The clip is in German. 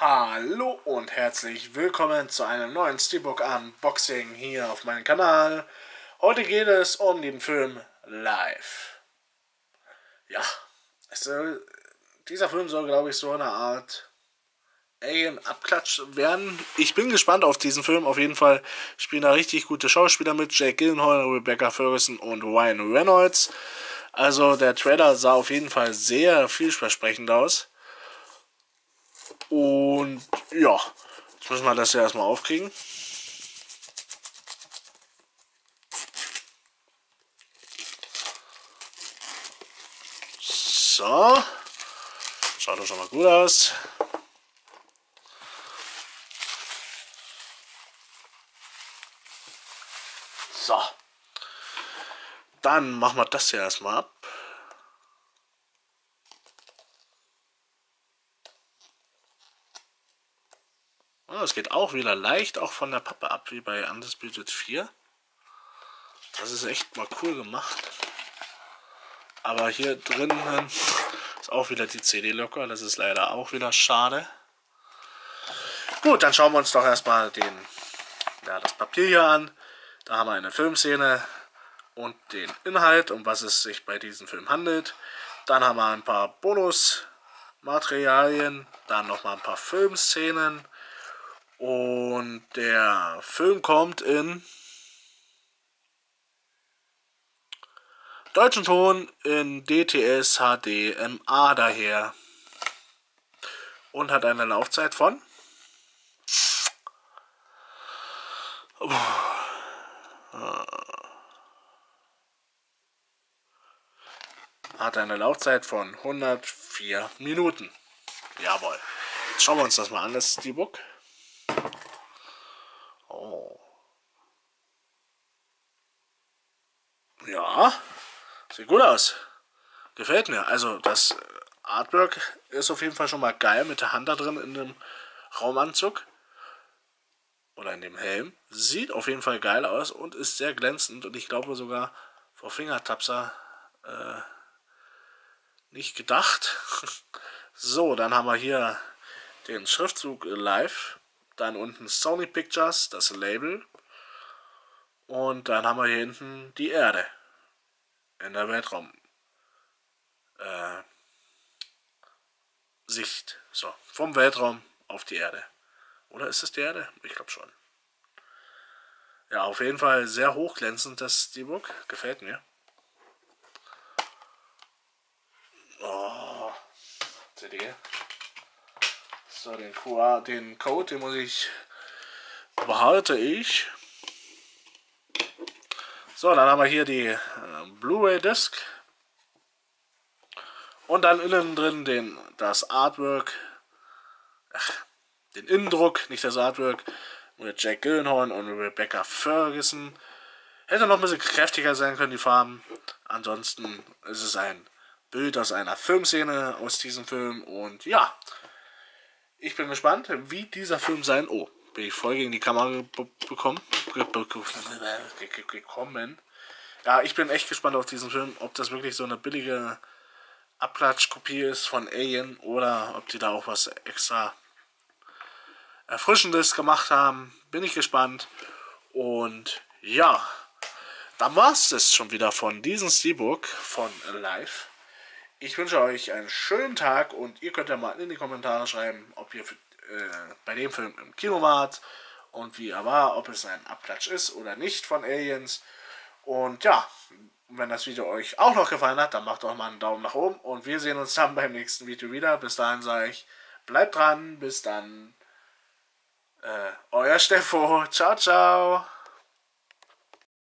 Hallo und herzlich willkommen zu einem neuen Steelbook Unboxing hier auf meinem Kanal. Heute geht es um den Film Live. Ja, soll, dieser Film soll, glaube ich, so eine Art Alien-Abklatsch werden. Ich bin gespannt auf diesen Film. Auf jeden Fall spielen da richtig gute Schauspieler mit. Jake Gyllenhaal, Rebecca Ferguson und Ryan Reynolds. Also der Trailer sah auf jeden Fall sehr vielversprechend aus. Und ja, jetzt müssen wir das ja erstmal aufkriegen. So. Schaut doch schon mal gut aus. So. Dann machen wir das hier erstmal ab. Oh, es geht auch wieder leicht auch von der Pappe ab, wie bei Undisputed 4. Das ist echt mal cool gemacht. Aber hier drinnen ist auch wieder die CD locker. Das ist leider auch wieder schade. Gut, dann schauen wir uns doch erstmal den, ja, das Papier hier an. Da haben wir eine Filmszene und den Inhalt, um was es sich bei diesem Film handelt. Dann haben wir ein paar Bonusmaterialien, dann nochmal ein paar Filmszenen und der Film kommt in deutschen Ton in DTS HD MA daher und hat eine Laufzeit von hat eine Laufzeit von 104 Minuten. Jawohl. Jetzt schauen wir uns das mal an, das Steelbook. Oh. Ja, sieht gut aus. Gefällt mir. Also das Artwork ist auf jeden Fall schon mal geil mit der Hand da drin in dem Raumanzug. Oder in dem Helm. Sieht auf jeden Fall geil aus und ist sehr glänzend. Und ich glaube sogar vor Fingertapser äh, nicht gedacht. so, dann haben wir hier den Schriftzug live dann unten Sony Pictures, das Label. Und dann haben wir hier hinten die Erde. In der Weltraum. Äh, Sicht. So, vom Weltraum auf die Erde. Oder ist es die Erde? Ich glaube schon. Ja, auf jeden Fall sehr hochglänzend das Steelbook. Gefällt mir. Oh, CD. So, den, QR, den Code, den muss ich, behalte ich. So, dann haben wir hier die äh, Blu-ray Disc. Und dann innen drin den, das Artwork, ach, den Innendruck, nicht das Artwork, mit Jack Gyllenhaal und Rebecca Ferguson. Hätte noch ein bisschen kräftiger sein können, die Farben. Ansonsten ist es ein Bild aus einer Filmszene aus diesem Film. Und ja, ich bin gespannt, wie dieser Film sein. Oh, bin ich voll gegen die Kamera gekommen. Ja, ich bin echt gespannt auf diesen Film, ob das wirklich so eine billige Abklatschkopie ist von Alien oder ob die da auch was extra Erfrischendes gemacht haben. Bin ich gespannt. Und ja, dann war es das schon wieder von diesem Steelbook von Live. Ich wünsche euch einen schönen Tag und ihr könnt ja mal in die Kommentare schreiben, ob ihr äh, bei dem Film im Kino wart und wie er war, ob es ein Abklatsch ist oder nicht von Aliens. Und ja, wenn das Video euch auch noch gefallen hat, dann macht doch mal einen Daumen nach oben und wir sehen uns dann beim nächsten Video wieder. Bis dahin sage ich, bleibt dran, bis dann. Äh, euer Steffo. Ciao, ciao.